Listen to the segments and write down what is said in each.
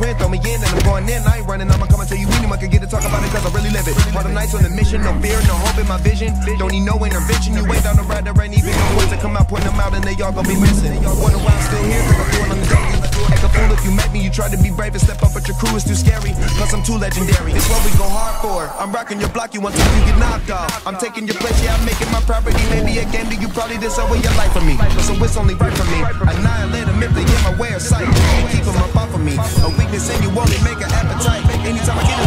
throw me in and I'm going in. I ain't running, I'ma come until you anyone can get to talk about it cause I really live it. All the nights on the mission, no fear, no hope in my vision. Don't need no intervention, you ain't down the rider, ain't even no one to come out, point them out and they all gonna be missing. Wonder why I'm still here, cause I'm doing on the day. Act a fool if you met me, you tried to be brave and step up, but your crew is too scary. Plus, I'm too legendary. It's what we go hard for. I'm rocking your block, you want to you get knocked off. I'm taking your place, yeah, I'm making my property. Maybe a game that you probably with your life for me. So it's only right for me. Annihilate them if they get my way of sight. Keep them up off of me. A weakness in you only make an appetite. Anytime I get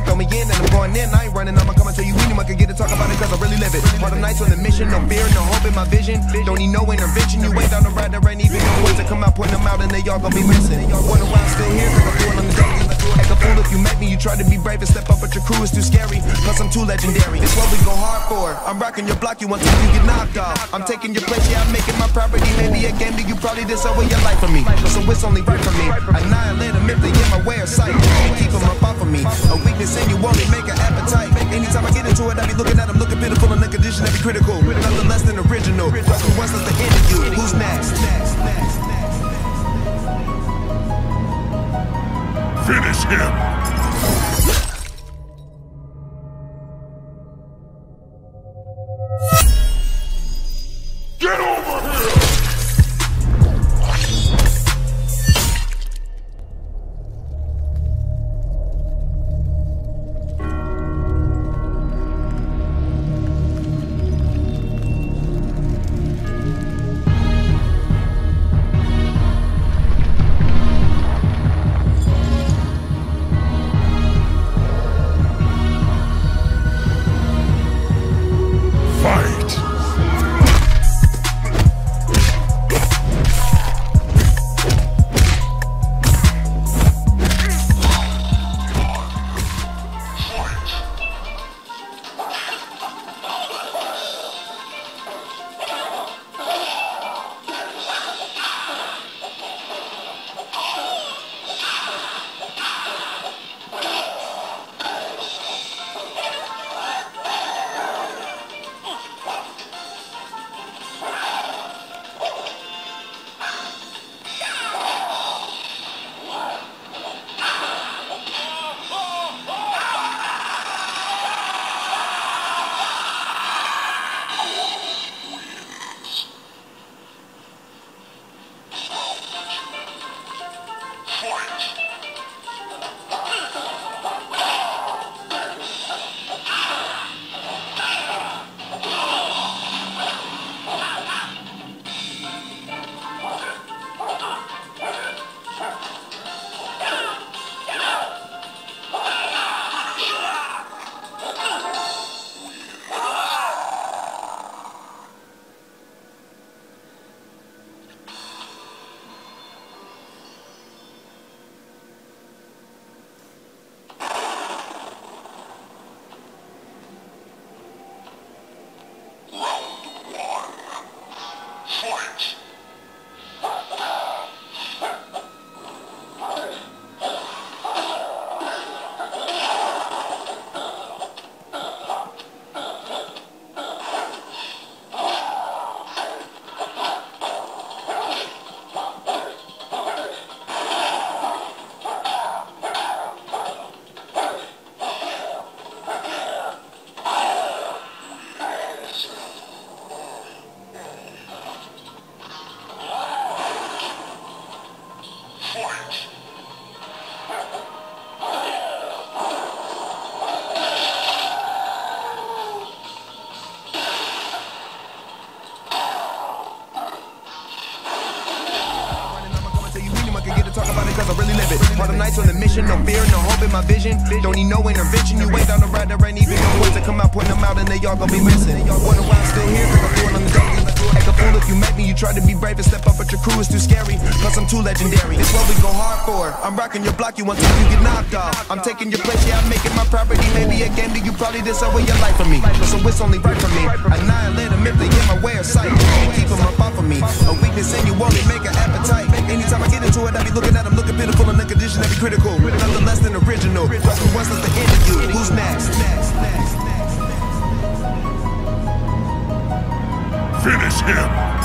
Throw me in and I'm going in. I ain't running. I'ma come and tell you anyone can get to talk about it cause I really live it. All the nights on the mission, no fear, no hope in my vision. Don't need no intervention. You ain't on the ride, there ain't even no words to come out, point them out, and they all gonna be missing. Wonder why I'm still here cause I'm doing on the. Act a fool if you met me, you try to be brave and step up, but your crew is too scary. Plus, I'm too legendary. It's what we go hard for. I'm rocking your block, you want to you get knocked off. I'm taking your place, yeah, I'm making my property. Maybe a game that you probably so your life for me. So it's only right for me. Annihilate them if they get my way of sight. And keep them up off of me. A weakness and you only make an appetite. Anytime I get into it, I be looking at them, looking pitiful, and the condition, they be critical. Him! Nights on the mission, no fear, no hope in my vision. Don't need no intervention. You wait on the ride, there ain't even no words to come out, putting them out, and they all gonna be missing. Wonder why I'm still here, cause I'm doing on the daily. Act a fool if you met me, you try to be brave and step up, but your crew is too scary. Plus, I'm too legendary. It's what we go hard for. I'm rocking your block, you want time, you get knocked off. I'm taking your place, yeah, I'm making my property. Maybe a game that you probably deserve your life for me. So it's only right for me. Annihilate them if they get my way of sight. Keep them up off of me. A weakness in you only make an appetite. Anytime I get into it, I be looking at them, visionary critical, nothing less than original. Plus, who wants us to interview? Who's next? Finish him!